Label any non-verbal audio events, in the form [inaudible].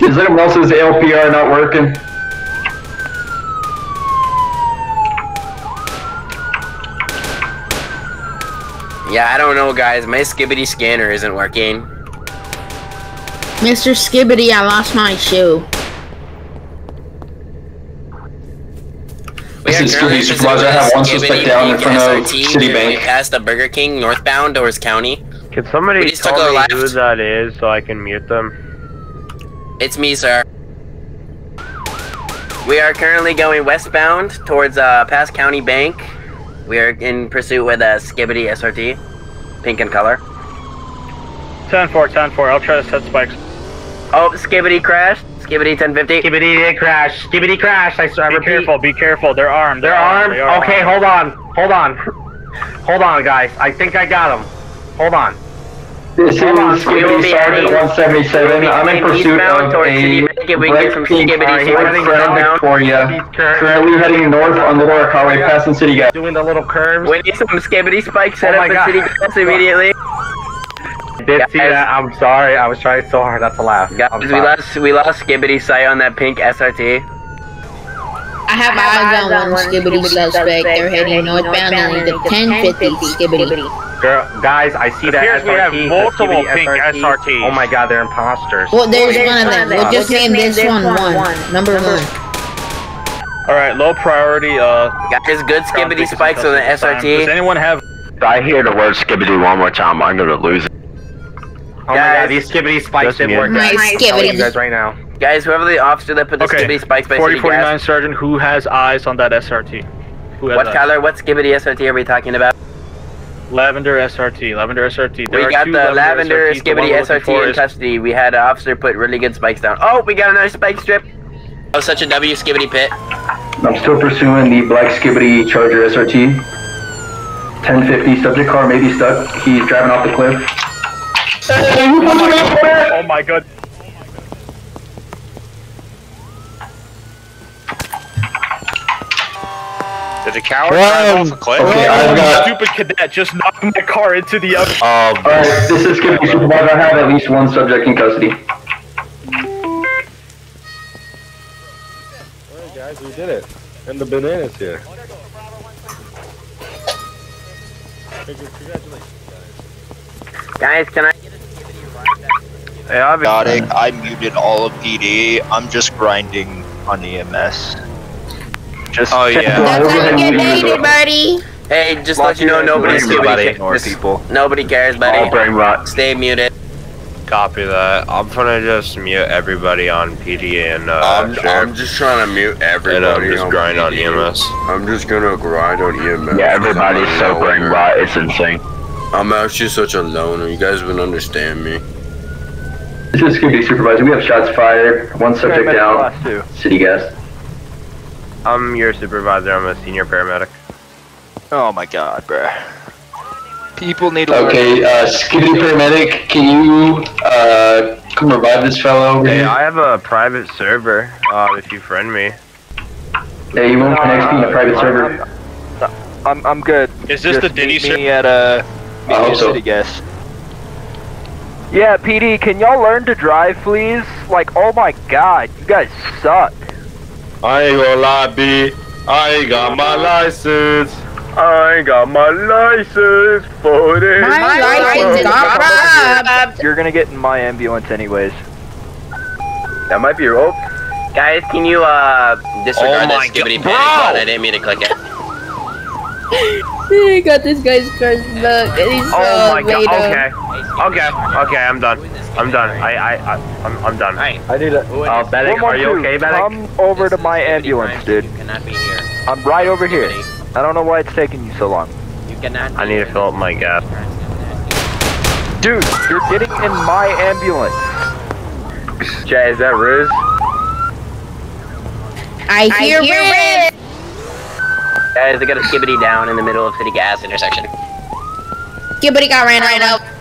Is anyone else's LPR not working? Yeah, I don't know, guys. My Skibidi scanner isn't working. Mr. Skibbity, I lost my shoe. We This are is currently Skibidi Supervisor. I have one suspect down in front of Citibank. Past the Burger King, northbound, Doris County. Can somebody We just took tell me who that is so I can mute them? It's me, sir. We are currently going westbound towards uh, past County Bank. We are in pursuit with a Skibbity SRT, pink in color. 10-4, 10-4. I'll try to set spikes. Oh, Skibbity crashed. Skibbity 1050. Skibbity did crash. Skibbity crash. I, I Be repeat. careful, be careful. They're armed. They're armed. They are Okay, hold on. Hold on. [laughs] Hold on, guys. I think I got them. Hold on. This is Hold on, we will be Sergeant heading- 177. I'm in pursuit of a City Bank. If we can get from bright pink Skibidi Ford Crown. Victoria. Currently heading north on Little Rock Highway, passing City Gas. doing the little curves. We need some Skibbity spikes set Oh up in City Gas immediately. I did see that. I'm sorry. I was trying so hard not to laugh. Guys, we lost we lost Skibbity sight on that pink SRT. I have eyes on one Skibbity suspect. They're heading northbound and the 1050 Skibbity. Girl, guys, I see that Appears SRT. we have multiple Skibbity pink SRT. SRTs. Oh my god, they're imposters. Well, there's one of them. We'll just name this one one. Number one. Alright, low priority, uh... Guys, good Skibbity spikes on the Does SRT. anyone have... I hear the word skibbity one more time, I'm gonna lose it. Oh my Guys. god, these Skibbity spikes Just didn't me. work. My I'm you Skibbity. guys right now. Guys, whoever the officer that put the Okay, Skibbity spikes by City 4049 Gas. Sergeant, who has eyes on that SRT? Who has What eyes? color, what Skibbity SRT are we talking about? Lavender SRT, Lavender SRT. There we are got two the lavender SRTs. Skibbity we're SRT in is- custody. We had an officer put really good spikes down. Oh, we got another spike strip. Oh, such a W Skibbity pit. I'm still pursuing the black Skibidi Charger SRT. 1050 subject car may be stuck. He's driving off the cliff. Oh my god. Did the coward drive off a cliff? Okay, I've got. Stupid cadet just knocked my car into the other. Um, Alright, this is Skibidi Supervisor. I have at least one subject in custody. Alright guys, we did it. And the bananas here. Congratulations. Guys, can I? Hey, I've chaotic. I muted all of PD. I'm just grinding on EMS. Just oh yeah. That's how you get dated, buddy. Hey, just let you know nobody's Everybody Skibbity. ignore people. Nobody cares, buddy. All buddy. brain rot. Stay muted. Copy that. I'm gonna just mute everybody on PD and uh, I'm, sheriff, I'm just trying to mute everybody. and everybody. I'm just on grind on E EMS. I'm just gonna grind on EMS. Yeah, everybody's so brain rot, it's insane. I'm actually such a loner. You guys wouldn't understand me. This is Skibidi Supervisor. We have shots fired. One subject down. City Gas. I'm your supervisor. I'm a senior paramedic. oh my god, bruh. People need to learn. Okay, uh, Skibidi Paramedic, can you, uh, come revive this fellow over Hey, here? I have a private server. Uh, if you friend me. Hey, you won't connect me in a private server? I'm I'm good. Is this Just the Diddy meet server? me at uh, meet I me hope so. City Gas. Yeah, PD, can y'all learn to drive, please? Like, oh my god, you guys suck. I ain't gonna lie, B. I ain't got my license. I ain't got my license for this. My license got robbed. You're gonna get in my ambulance anyways. That might be your oh. Guys, can you uh disregard Oh that my Skibbity God, pit? I didn't mean to click it. [laughs] [laughs] I got this guy's curse book. and He's Oh uh, my god. Okay. Okay. Okay. I'm done. I'm done. I I I I'm, I'm done. Alright. I need a. Oh, Medic, are you okay, Medic? Come over to my ambulance, dude. You cannot be here. I'm right over here. I don't know why it's taking you so long. You cannot. I need to fill up my gas. Dude, you're getting in my ambulance. Jay, is that Riz? I hear it. Guys, they got a Skibbity down in the middle of City Gas intersection. Skibbity got ran right over.